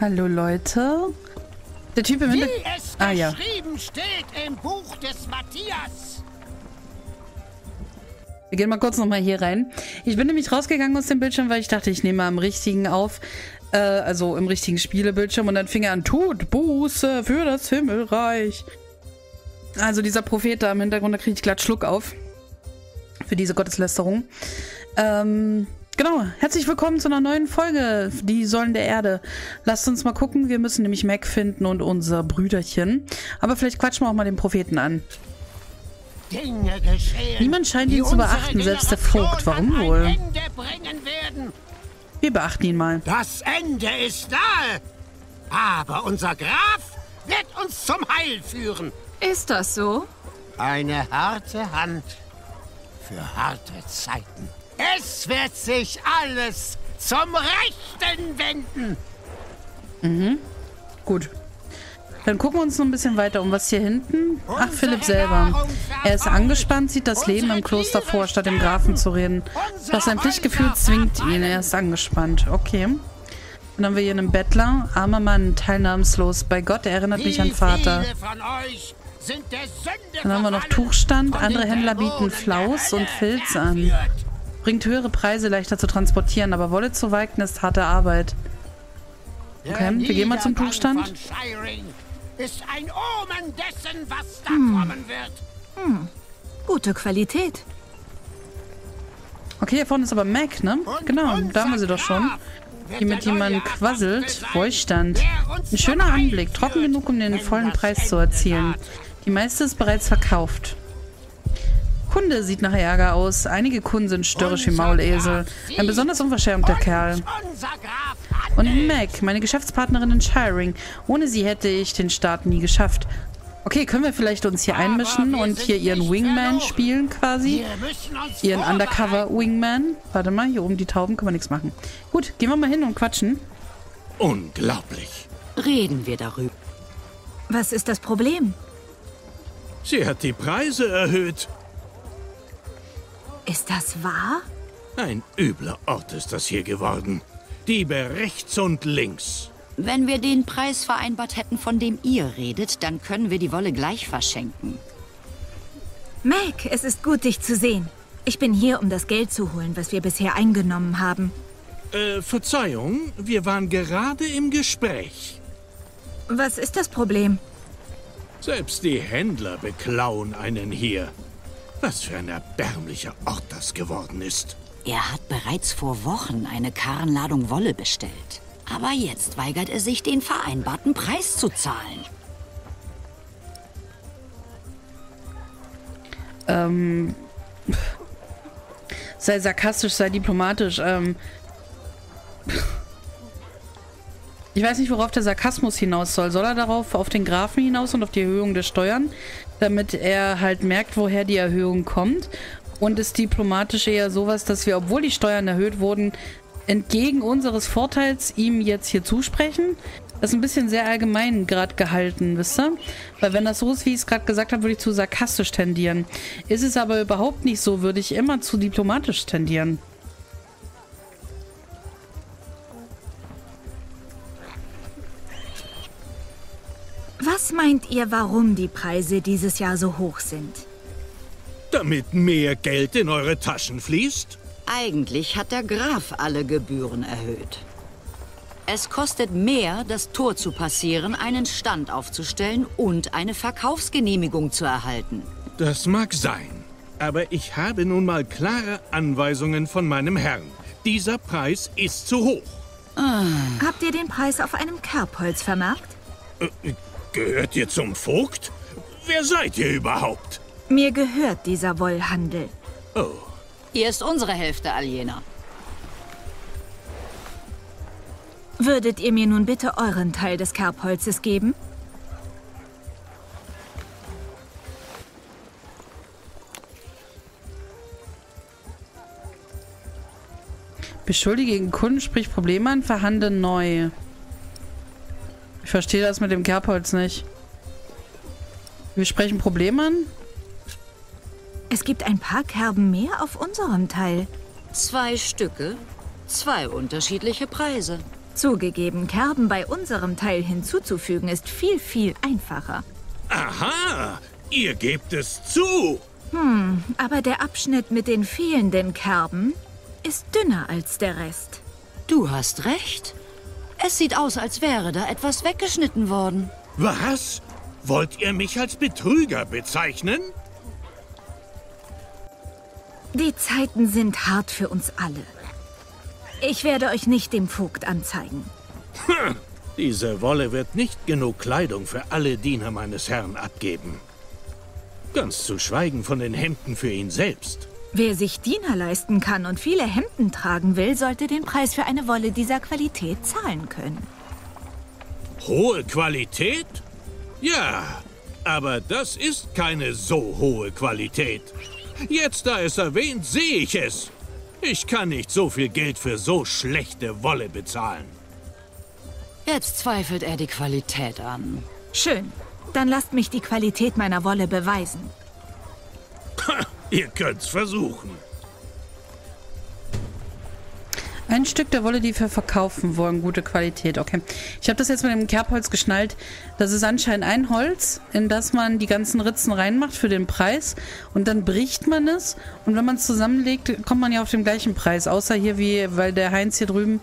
Hallo Leute. Der Typ im Wie Hintergrund. es Ah, ja. steht im Buch des Matthias. Wir gehen mal kurz nochmal hier rein. Ich bin nämlich rausgegangen aus dem Bildschirm, weil ich dachte, ich nehme am richtigen auf. Äh, also im richtigen Spielebildschirm. Und dann fing er an, tut Buße für das Himmelreich. Also dieser Prophet da im Hintergrund, da kriege ich glatt Schluck auf. Für diese Gotteslästerung. Ähm, genau. Herzlich willkommen zu einer neuen Folge. Die Säulen der Erde. Lasst uns mal gucken. Wir müssen nämlich Mac finden und unser Brüderchen. Aber vielleicht quatschen wir auch mal den Propheten an. Dinge geschehen. Niemand scheint ihn zu beachten, selbst der Vogt. Warum wohl? Wir beachten ihn mal. Das Ende ist nahe. Aber unser Graf wird uns zum Heil führen. Ist das so? Eine harte Hand für harte Zeiten. Es wird sich alles zum Rechten wenden. Gut. Dann gucken wir uns noch ein bisschen weiter um. Was hier hinten? Ach, Philipp selber. Er ist angespannt, sieht das Leben im Kloster vor, statt dem Grafen zu reden. Doch sein Pflichtgefühl zwingt ihn. Er ist angespannt. Okay. Dann haben wir hier einen Bettler. Armer Mann, teilnahmslos. Bei Gott, er erinnert mich an Vater. Dann haben wir noch Tuchstand. Andere Händler bieten Flaus und Filz an. Bringt höhere Preise, leichter zu transportieren. Aber Wolle zu weiten ist harte Arbeit. Okay, Der wir gehen mal zum Tuchstand. ist ein Omen dessen, was da kommen wird. Gute Qualität. Okay, hier vorne ist aber Mac, ne? Und Genau, da haben wir sie doch schon. Die mit jemandem quasselt. Wohlstand. Ein schöner Anblick. Trocken genug, um den vollen Preis zu erzielen. Die meiste ist bereits verkauft. Kunde sieht nach Ärger aus. Einige Kunden sind störrisch wie Maulesel. Ein besonders unverschämter Kerl. Und. Mac, meine Geschäftspartnerin in Shiring. Ohne sie hätte ich den Start nie geschafft. Okay, können wir vielleicht uns hier einmischen und hier ihren Wingman verloren. spielen quasi? Ihren. Undercover Wingman. Warte mal, hier oben die Tauben, können wir nichts machen. Gut, gehen wir mal hin und quatschen. Unglaublich. Reden wir darüber. Was ist das Problem? Sie hat die Preise erhöht. Ist das wahr? Ein übler Ort ist das hier geworden. Diebe rechts und links. Wenn wir den Preis vereinbart hätten, von dem ihr redet, dann können wir die Wolle gleich verschenken. Mac, es ist gut, dich zu sehen. Ich bin hier, um das Geld zu holen, was wir bisher eingenommen haben. Äh, Verzeihung, wir waren gerade im Gespräch. Was ist das Problem? Selbst die Händler beklauen einen hier. Was für ein erbärmlicher Ort das geworden ist. Er hat bereits vor Wochen eine Karrenladung Wolle bestellt. Aber jetzt weigert er sich, den vereinbarten Preis zu zahlen. Ähm. Sei sarkastisch, sei diplomatisch. Ähm. Ich weiß nicht, worauf der Sarkasmus hinaus soll. Soll er darauf auf den Grafen hinaus und auf die Erhöhung der Steuern, damit er halt merkt, woher die Erhöhung kommt? Und ist diplomatisch eher sowas, dass wir, obwohl die Steuern erhöht wurden, entgegen unseres Vorteils ihm jetzt hier zusprechen? Das ist ein bisschen sehr allgemein gerade gehalten, wisst ihr? Weil wenn das so ist, wie ich es gerade gesagt habe, würde ich zu sarkastisch tendieren. Ist es aber überhaupt nicht so, würde ich immer zu diplomatisch tendieren. Was meint ihr, warum die Preise dieses Jahr so hoch sind? Damit mehr Geld in eure Taschen fließt? Eigentlich hat der Graf alle Gebühren erhöht. Es kostet mehr, das Tor zu passieren, einen Stand aufzustellen und eine Verkaufsgenehmigung zu erhalten. Das mag sein. Aber ich habe nun mal klare Anweisungen von meinem Herrn. Dieser Preis ist zu hoch. Habt ihr den Preis auf einem Kerbholz vermerkt? Gehört ihr zum Vogt? Wer seid ihr überhaupt? Mir gehört dieser Wollhandel. Oh, Hier ist unsere Hälfte, Aliena. Würdet ihr mir nun bitte euren Teil des Kerbholzes geben? Beschuldige gegen Kunden, sprich Probleme an, verhandle neu. Ich verstehe das mit dem Kerbholz nicht. Wir sprechen Probleme an? Es gibt ein paar Kerben mehr auf unserem Teil. Zwei Stücke, zwei unterschiedliche Preise. Zugegeben, Kerben bei unserem Teil hinzuzufügen ist viel, viel einfacher. Aha, ihr gebt es zu. Aber der Abschnitt mit den fehlenden Kerben ist dünner als der Rest. Du hast recht. Es sieht aus, als wäre da etwas weggeschnitten worden. Was? Wollt ihr mich als Betrüger bezeichnen? Die Zeiten sind hart für uns alle. Ich werde euch nicht dem Vogt anzeigen. Diese Wolle wird nicht genug Kleidung für alle Diener meines Herrn abgeben. Ganz zu schweigen von den Hemden für ihn selbst. Wer sich Diener leisten kann und viele Hemden tragen will, sollte den Preis für eine Wolle dieser Qualität zahlen können. Hohe Qualität? Ja, aber das ist keine so hohe Qualität. Jetzt, da es erwähnt, sehe ich es. Ich kann nicht so viel Geld für so schlechte Wolle bezahlen. Jetzt zweifelt er die Qualität an. Schön. Dann lasst mich die Qualität meiner Wolle beweisen. Ihr könnt's versuchen. Ein Stück der Wolle, die wir verkaufen wollen. Gute Qualität. Okay. Ich habe das jetzt mit dem Kerbholz geschnallt. Das ist anscheinend ein Holz, in das man die ganzen Ritzen reinmacht für den Preis. Und dann bricht man es. Und wenn man es zusammenlegt, kommt man ja auf den gleichen Preis. Außer hier, wie, weil der Heinz hier drüben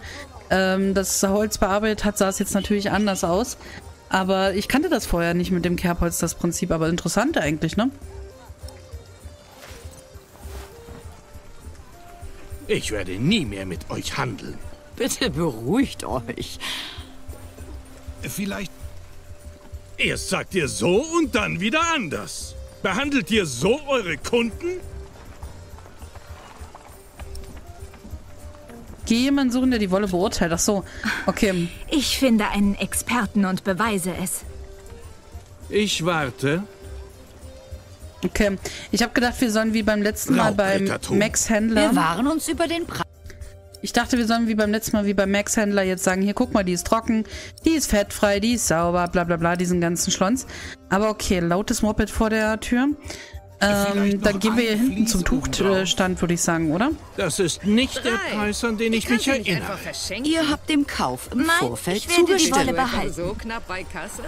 ähm, das Holz bearbeitet hat, sah es jetzt natürlich anders aus. Aber ich kannte das vorher nicht mit dem Kerbholz, das Prinzip. Aber interessant eigentlich, ne? Ich werde nie mehr mit euch handeln. Bitte beruhigt euch. Vielleicht Erst sagt ihr so und dann wieder anders. Behandelt ihr so eure Kunden? Geh jemanden suchen, der die Wolle beurteilt. Ach so. Okay. Ich finde einen Experten und beweise es. Ich warte. Okay. Ich habe gedacht, wir sollen wie beim letzten Mal beim. Max Händler. Wir waren uns über den Preis. Ich dachte, wir sollen wie beim letzten Mal, wie beim Max-Händler jetzt sagen, hier, guck mal, die ist trocken, die ist fettfrei, die ist sauber, bla bla bla, diesen ganzen Schlons. Aber okay, lautes Moped vor der Tür. Ähm, dann gehen wir hier hinten zum Vlies obendrauf. Tuchstand, würde ich sagen, oder? Das ist nicht der Preis, an den ich mich erinnere. Ihr habt dem Kauf im Nein, Vorfeld ich werde die zugestimmt. Wolle behalten. So knapp bei Kasse?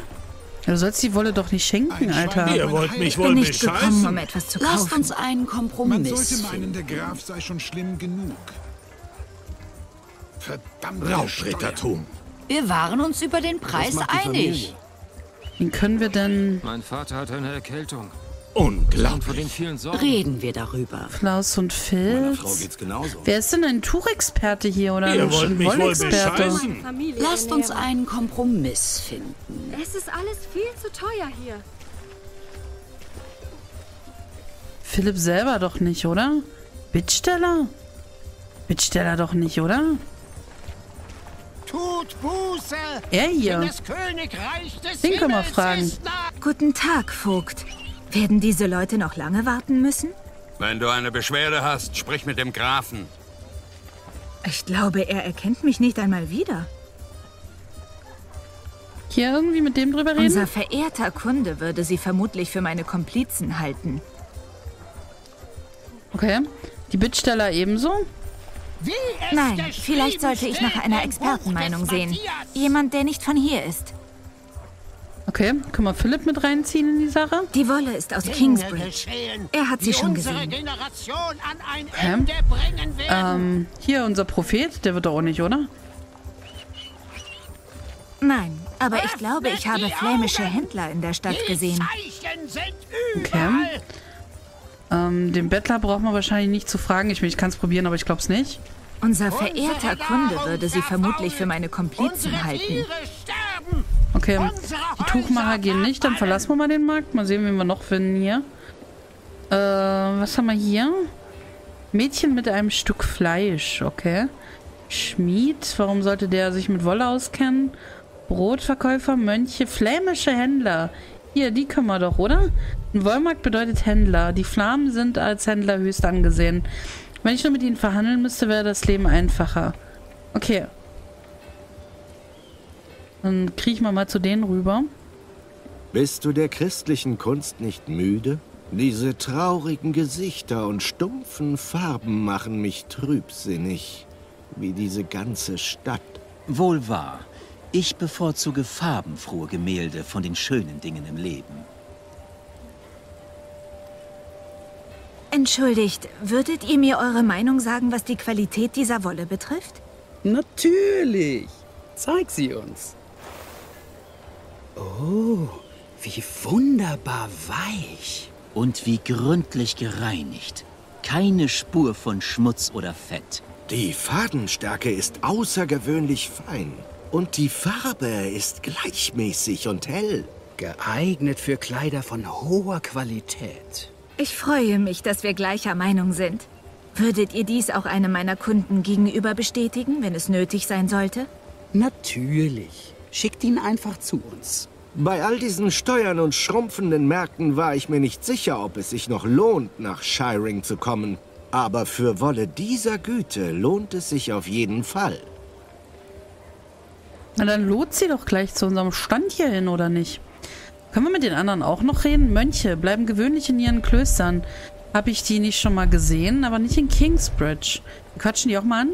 Du sollst die Wolle doch nicht schenken, Alter. Ihr wollt mich Ich wohl bin nicht gekommen, bescheißen? um etwas zu Lasst kaufen. uns einen man Kompromiss sollte finden. meinen, der Graf sei schon schlimm genug. Verdammt. Raubrittertum. Wir waren uns über den Preis einig. Wen können wir denn... Mein Vater hat eine Erkältung. Und vor den Unglaublich. Reden wir darüber. Klaus und Filz? Wer ist denn ein Tuchexperte hier oder Ihr ein Wollexperte? Lasst uns einen Kompromiss finden. Es ist alles viel zu teuer hier. Philipp selber doch nicht, oder? Bittsteller? Bittsteller doch nicht, oder? Tut Buße! Er hier. das Königreich des Den können wir fragen. Guten Tag, Vogt. Werden diese Leute noch lange warten müssen? Wenn du eine Beschwerde hast, sprich mit dem Grafen. Ich glaube, er erkennt mich nicht einmal wieder. Hier irgendwie mit dem drüber reden? Unser verehrter Kunde würde sie vermutlich für meine Komplizen halten. Okay. Die Bittsteller ebenso? Wie es Nein, vielleicht sollte ich nach einer Expertenmeinung sehen. Jemand, der nicht von hier ist. Okay. Können wir Philipp mit reinziehen in die Sache? Die Wolle ist aus Kingsbridge. Er hat sie schon unsere gesehen. Generation an ein Hä? Ende bringen werden. Ähm, hier unser Prophet, der wird doch auch nicht, oder? Nein, aber ich glaube, ich habe flämische! Händler in der Stadt gesehen. Okay. Ähm, den Bettler braucht man wahrscheinlich nicht zu fragen. Ich, ich kann es probieren, aber ich glaube es nicht. Unser verehrter Kunde würde sie vermutlich für meine Komplizen halten. Okay, die Tuchmacher gehen nicht, dann verlassen wir mal den Markt. Mal sehen, wen wir noch finden hier. Äh, was haben wir hier? Mädchen mit einem Stück Fleisch, okay. Schmied, warum sollte der sich mit Wolle auskennen? Brotverkäufer, Mönche, flämische Händler. Hier, die können wir doch, oder? Ein Wollmarkt bedeutet Händler. Die Flamen sind als Händler höchst angesehen. Wenn ich nur mit ihnen verhandeln müsste, wäre das Leben einfacher. Okay. Dann kriechen wir mal zu denen rüber. Bist du der christlichen Kunst nicht müde? Diese traurigen Gesichter und stumpfen Farben machen mich trübsinnig, wie diese ganze Stadt. Wohl wahr. Ich bevorzuge farbenfrohe Gemälde von den schönen Dingen im Leben. Entschuldigt, würdet ihr mir eure Meinung sagen, was die Qualität dieser Wolle betrifft? Natürlich. Zeig sie uns. Oh, wie wunderbar weich. Und wie gründlich gereinigt. Keine Spur von Schmutz oder Fett. Die Fadenstärke ist außergewöhnlich fein. Und die Farbe ist gleichmäßig und hell. Geeignet für Kleider von hoher Qualität. Ich freue mich, dass wir gleicher Meinung sind. Würdet ihr dies auch einem meiner Kunden gegenüber bestätigen, wenn es nötig sein sollte? Natürlich. Schickt ihn einfach zu uns. Bei all diesen Steuern und schrumpfenden Märkten war ich mir nicht sicher, ob es sich noch lohnt, nach Shiring zu kommen. Aber für Wolle dieser Güte lohnt es sich auf jeden Fall. Na, dann lohnt sie doch gleich zu unserem Stand hier hin, oder nicht? Können wir mit den anderen auch noch reden? Mönche bleiben gewöhnlich in ihren Klöstern. Habe ich die nicht schon mal gesehen, aber nicht in Kingsbridge. Quatschen die auch mal an?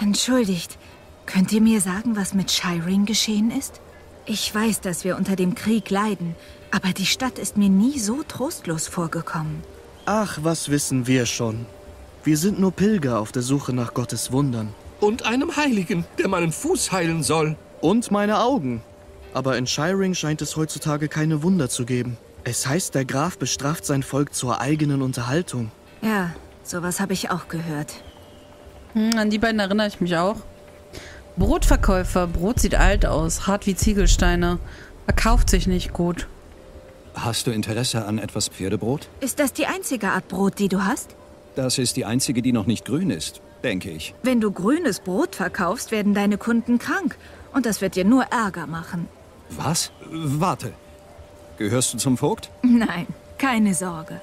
Entschuldigt, könnt ihr mir sagen, was mit Shiring geschehen ist? Ich weiß, dass wir unter dem Krieg leiden, aber die Stadt ist mir nie so trostlos vorgekommen. Ach, was wissen wir schon? Wir sind nur Pilger auf der Suche nach Gottes Wundern. Und einem Heiligen, der meinen Fuß heilen soll. Und meine Augen. Aber in Shiring scheint es heutzutage keine Wunder zu geben. Es heißt, der Graf bestraft sein Volk zur eigenen Unterhaltung. Ja, sowas habe ich auch gehört. Hm, an die beiden erinnere ich mich auch. Brotverkäufer. Brot sieht alt aus, hart wie Ziegelsteine. Verkauft sich nicht gut. Hast du Interesse an etwas Pferdebrot? Ist das die einzige Art Brot, die du hast? Das ist die einzige, die noch nicht grün ist, denke ich. Wenn du grünes Brot verkaufst, werden deine Kunden krank. Und das wird dir nur Ärger machen. Was? Warte. Gehörst du zum Vogt? Nein, keine Sorge.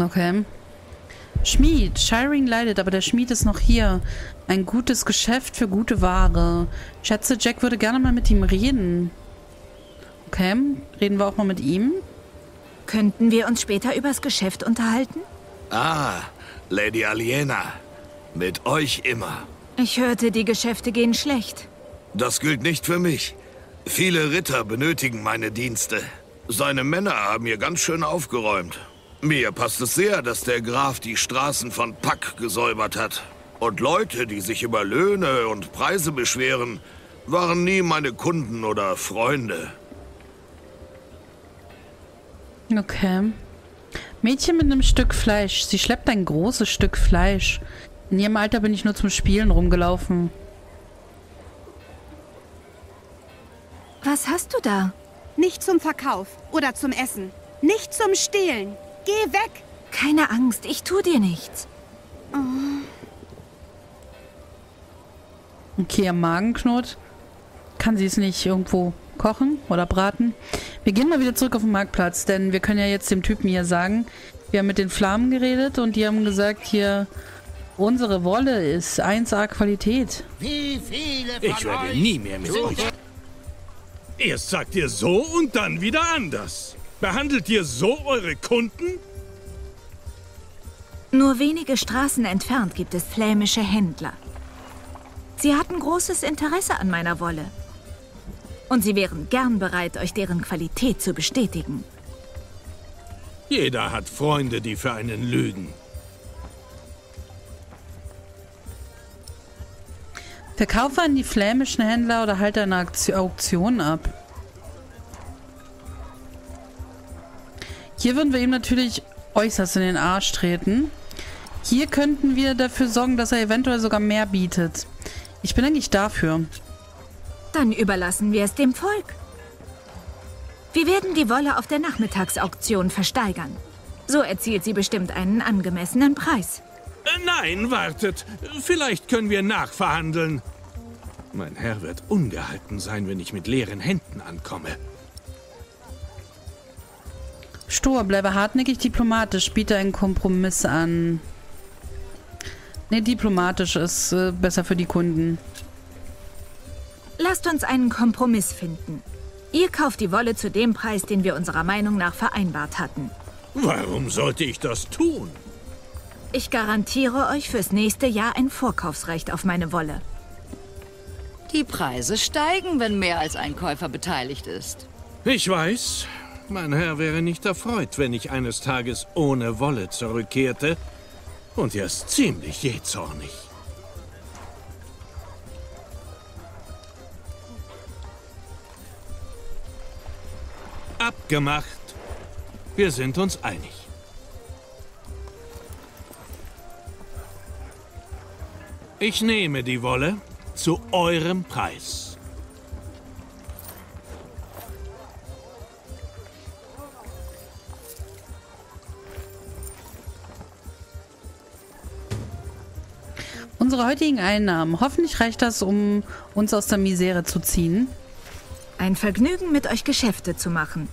Okay. Schmied. Shiring leidet, aber der Schmied ist noch hier. Ein gutes Geschäft für gute Ware. Schätze, Jack würde gerne mal mit ihm reden. Okay, reden wir auch mal mit ihm. Könnten wir uns später übers Geschäft unterhalten? Ah, Lady Aliena. Mit euch immer. Ich hörte, die Geschäfte gehen schlecht. Das gilt nicht für mich. Viele Ritter benötigen meine Dienste. Seine Männer haben hier ganz schön aufgeräumt. Mir passt es sehr, dass der Graf die Straßen von Pack gesäubert hat. Und Leute, die sich über Löhne und Preise beschweren, waren nie meine Kunden oder Freunde. Okay. Mädchen mit einem Stück Fleisch. Sie schleppt ein großes Stück Fleisch. In ihrem Alter bin ich nur zum Spielen rumgelaufen. Was hast du da? Nicht zum Verkauf oder zum Essen. Nicht zum Stehlen. Geh weg! Keine Angst, ich tu dir nichts. Oh. Okay, am Magen knurrt. Kann sie es nicht irgendwo kochen oder braten? Wir gehen mal wieder zurück auf den Marktplatz, denn wir können ja jetzt dem Typen hier sagen, wir haben mit den Flammen geredet und die haben gesagt, hier, unsere Wolle ist 1A Qualität. Wie viele von Ich werde nie mehr mit euch. Erst sagt ihr so und dann wieder anders. Behandelt ihr so eure Kunden? Nur wenige Straßen entfernt gibt es flämische Händler. Sie hatten großes Interesse an meiner Wolle. Und sie wären gern bereit, euch deren Qualität zu bestätigen. Jeder hat Freunde, die für einen lügen. Verkaufe an die flämischen Händler oder halte eine Auktion ab. Hier würden wir ihm natürlich äußerst in den Arsch treten. Hier könnten wir dafür sorgen, dass er eventuell sogar mehr bietet. Ich bin eigentlich dafür. Dann überlassen wir es dem Volk. Wir werden die Wolle auf der Nachmittagsauktion versteigern. So erzielt sie bestimmt einen angemessenen Preis. Äh, nein, wartet. Vielleicht können wir nachverhandeln. Mein Herr wird ungehalten sein, wenn ich mit leeren Händen ankomme. Stur, bleibe hartnäckig diplomatisch, biete einen Kompromiss an. Ne, diplomatisch ist äh, besser für die Kunden. Lasst uns einen Kompromiss finden. Ihr kauft die Wolle zu dem Preis, den wir unserer Meinung nach vereinbart hatten. Warum sollte ich das tun? Ich garantiere euch fürs nächste Jahr ein Vorkaufsrecht auf meine Wolle. Die Preise steigen, wenn mehr als ein Käufer beteiligt ist. Ich weiß. Mein Herr wäre nicht erfreut, wenn ich eines Tages ohne Wolle zurückkehrte. Und er ist ziemlich jähzornig. Abgemacht. Wir sind uns einig. Ich nehme die Wolle zu eurem Preis. Unsere heutigen Einnahmen. Hoffentlich reicht das, um uns aus der Misere zu ziehen. Ein Vergnügen, mit euch Geschäfte zu machen.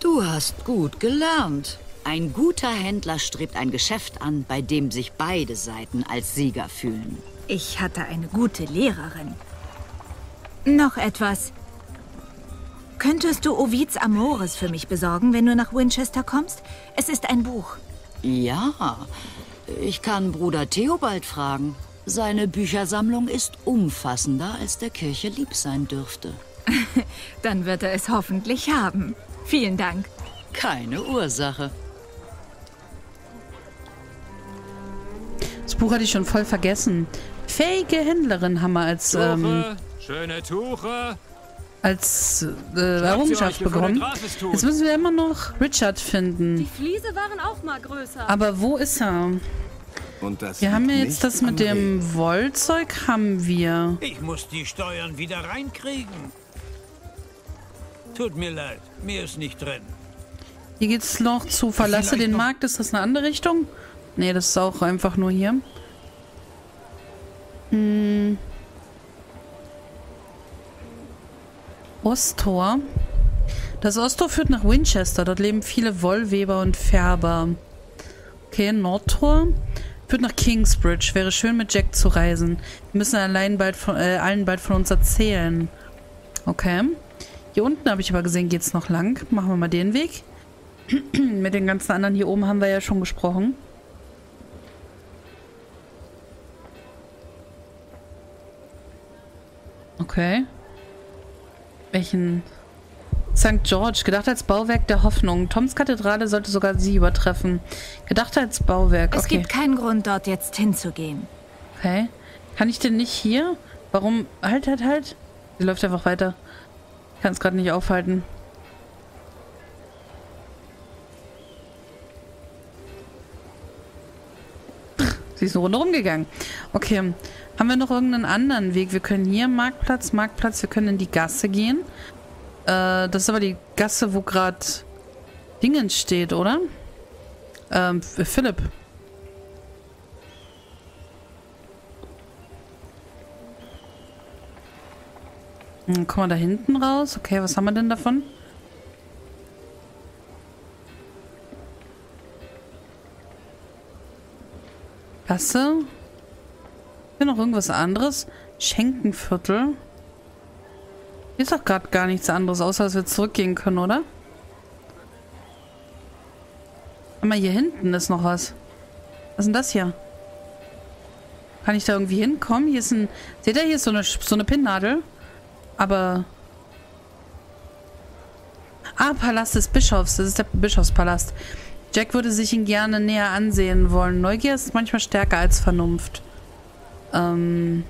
Du hast gut gelernt. Ein guter Händler strebt ein Geschäft an, bei dem sich beide Seiten als Sieger fühlen. Ich hatte eine gute Lehrerin. Noch etwas. Könntest du Ovids Amores für mich besorgen, wenn du nach Winchester kommst? Es ist ein Buch. Ja, ich kann Bruder Theobald fragen. Seine Büchersammlung ist umfassender, als der Kirche lieb sein dürfte. Dann wird er es hoffentlich haben. Vielen Dank. Keine Ursache. Das Buch hatte ich schon voll vergessen. Fähige Händlerin haben wir als, Tuche, ähm, schöne Tuche. als äh, Errungenschaft bekommen. Jetzt müssen wir immer noch Richard finden. Die Fliese waren auch mal größer. Aber wo ist er? Und das Wir haben ja jetzt das mit dem Regen. Wollzeug haben wir. Ich muss die Steuern wieder reinkriegen. Tut mir leid, mir ist nicht drin. Hier geht's noch zu Verlasse Vielleicht den Markt. Ist das eine andere Richtung? Nee, das ist auch einfach nur hier. Hm. Osttor. Das Osttor führt nach Winchester. Dort leben viele Wollweber und Färber. Okay, Nordtor führt nach Kingsbridge. Wäre schön mit Jack zu reisen. Wir müssen allein bald von, äh, allen bald von uns erzählen. Okay. Hier unten habe ich aber gesehen, geht's noch lang. Machen wir mal den Weg. Mit den ganzen anderen hier oben haben wir ja schon gesprochen. Okay. Welchen? St. George, gedacht als Bauwerk der Hoffnung. Toms Kathedrale sollte sogar sie übertreffen. Gedacht als Bauwerk, Es okay. gibt keinen Grund, dort jetzt hinzugehen. Okay. Kann ich denn nicht hier? Warum? Halt, halt, halt. Sie läuft einfach weiter. Ich kann es gerade nicht aufhalten. Sie ist eine Runde rumgegangen. Okay. Haben wir noch irgendeinen anderen Weg? Wir können hier Marktplatz, Marktplatz, wir können in die Gasse gehen. Äh, das ist aber die Gasse, wo gerade Dingens steht, oder? Ähm, Philipp. Hm, Kommen wir da hinten raus? Okay, was haben wir denn davon? Gasse? Hier noch irgendwas anderes? Schenkenviertel? Ist doch gerade gar nichts anderes, außer dass wir zurückgehen können, oder? Mal, hier hinten ist noch was. Was ist denn das hier? Kann ich da irgendwie hinkommen? Hier ist ein... Seht ihr, hier ist so eine, so eine Pinnnadel. Aber... Ah, Palast des Bischofs. Das ist der Bischofspalast. Jack würde sich ihn gerne näher ansehen wollen. Neugier ist manchmal stärker als Vernunft. Ähm...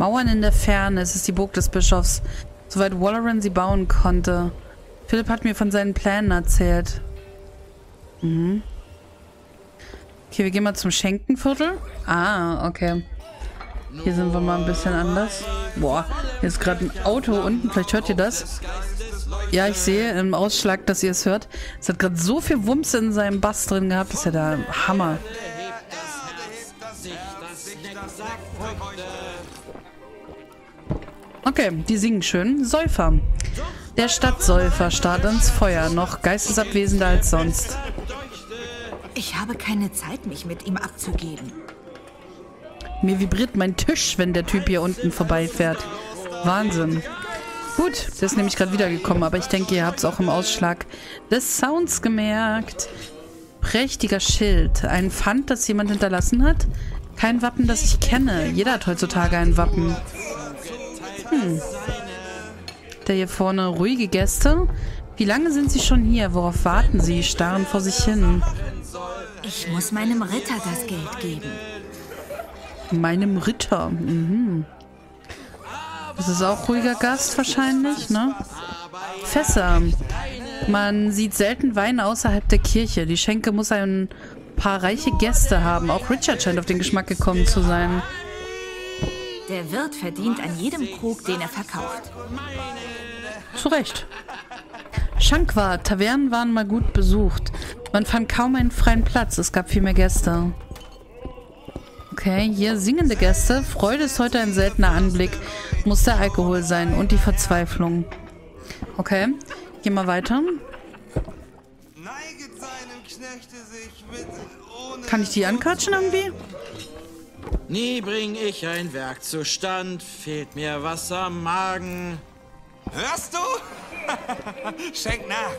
Mauern in der Ferne. Es ist die Burg des Bischofs. Soweit Walleran sie bauen konnte. Philipp hat mir von seinen Plänen erzählt. Mhm. Okay, wir gehen mal zum Schenkenviertel. Ah, okay. Hier sind wir mal ein bisschen anders. Boah, hier ist gerade ein Auto unten. Vielleicht hört ihr das. Ja, ich sehe im Ausschlag, dass ihr es hört. Es hat gerade so viel Wumms in seinem Bass drin gehabt. Das ist ja der Hammer. Okay, die singen schön. Säufer. Der Stadtsäufer starrt ins Feuer, noch geistesabwesender als sonst. Ich habe keine Zeit, mich mit ihm abzugeben. Mir vibriert mein Tisch, wenn der Typ hier unten vorbeifährt. Wahnsinn. Gut, der ist nämlich gerade wiedergekommen, aber ich denke, ihr habt es auch im Ausschlag des Sounds gemerkt. Prächtiger Schild. Ein Pfand, das jemand hinterlassen hat. Kein Wappen, das ich kenne. Jeder hat heutzutage ein Wappen. Hm. Der hier vorne ruhige Gäste. Wie lange sind Sie schon hier? Worauf warten Sie? Starren vor sich hin. Ich muss meinem Ritter das Geld geben. Meinem Ritter. Mhm. Das ist auch ruhiger Gast wahrscheinlich, ne? Fässer. Man sieht selten Wein außerhalb der Kirche. Die Schenke muss ein paar reiche Gäste haben. Auch Richard scheint auf den Geschmack gekommen zu sein. Der Wirt verdient an jedem Krug, den er verkauft. Zu Recht. Shankwa, Tavernen waren mal gut besucht. Man fand kaum einen freien Platz. Es gab viel mehr Gäste. Okay, hier singende Gäste. Freude ist heute ein seltener Anblick. Muss der Alkohol sein und die Verzweiflung. Okay, gehen wir weiter. Kann ich die anquatschen irgendwie? Nie bring ich ein Werk zustand, fehlt mir was am Magen. Hörst du? Schenk nach.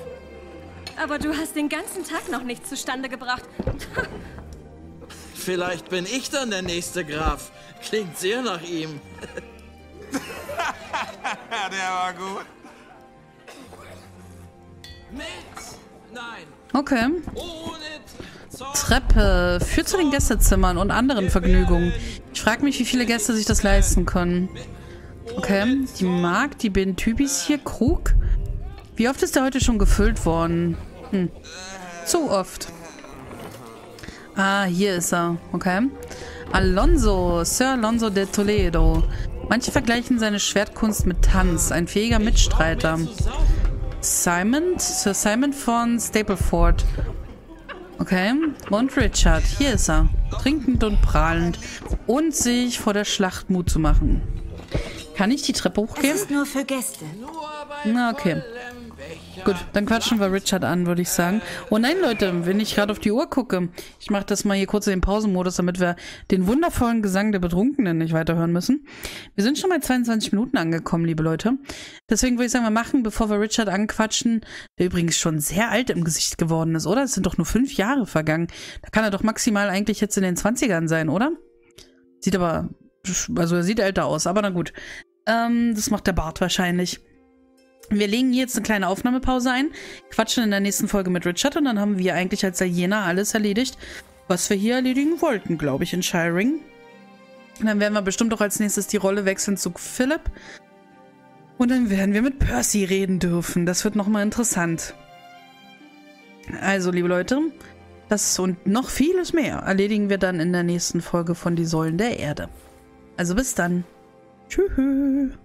Aber du hast den ganzen Tag noch nichts zustande gebracht. Vielleicht bin ich dann der nächste Graf. Klingt sehr nach ihm. der war gut. Mit? Nein. Okay. Treppe führt zu den Gästezimmern und anderen Vergnügungen. Ich frage mich, wie viele Gäste sich das leisten können. Okay, die Mark, die bin Typis hier, Krug. Wie oft ist der heute schon gefüllt worden? Hm. Zu oft. Ah, hier ist er. Okay. Alonso, Sir Alonso de Toledo. Manche vergleichen seine Schwertkunst mit Tanz. Ein fähiger Mitstreiter. Simon, Sir Simon von Stapleford. Okay. Und Richard. Hier ist er. Trinkend und prahlend. Und sich vor der Schlacht Mut zu machen. Kann ich die Treppe hochgehen? Es ist nur für Gäste. Na, okay. Gut, dann quatschen wir Richard an, würde ich sagen. Oh nein, Leute, wenn ich gerade auf die Uhr gucke, ich mache das mal hier kurz in den Pausenmodus, damit wir den wundervollen Gesang der Betrunkenen nicht weiterhören müssen. Wir sind schon bei 22 Minuten angekommen, liebe Leute. Deswegen würde ich sagen, wir machen, bevor wir Richard anquatschen, der übrigens schon sehr alt im Gesicht geworden ist, oder? Es sind doch nur fünf Jahre vergangen. Da kann er doch maximal eigentlich jetzt in den 20ern sein, oder? Sieht aber, also er sieht älter aus, aber na gut. Ähm, das macht der Bart wahrscheinlich. Wir legen jetzt eine kleine Aufnahmepause ein, quatschen in der nächsten Folge mit Richard und dann haben wir eigentlich als Jena alles erledigt, was wir hier erledigen wollten, glaube ich, in Shiring. Und dann werden wir bestimmt auch als nächstes die Rolle wechseln zu Philip. Und dann werden wir mit Percy reden dürfen. Das wird nochmal interessant. Also, liebe Leute, das und noch vieles mehr erledigen wir dann in der nächsten Folge von Die Säulen der Erde. Also bis dann. Tschüss.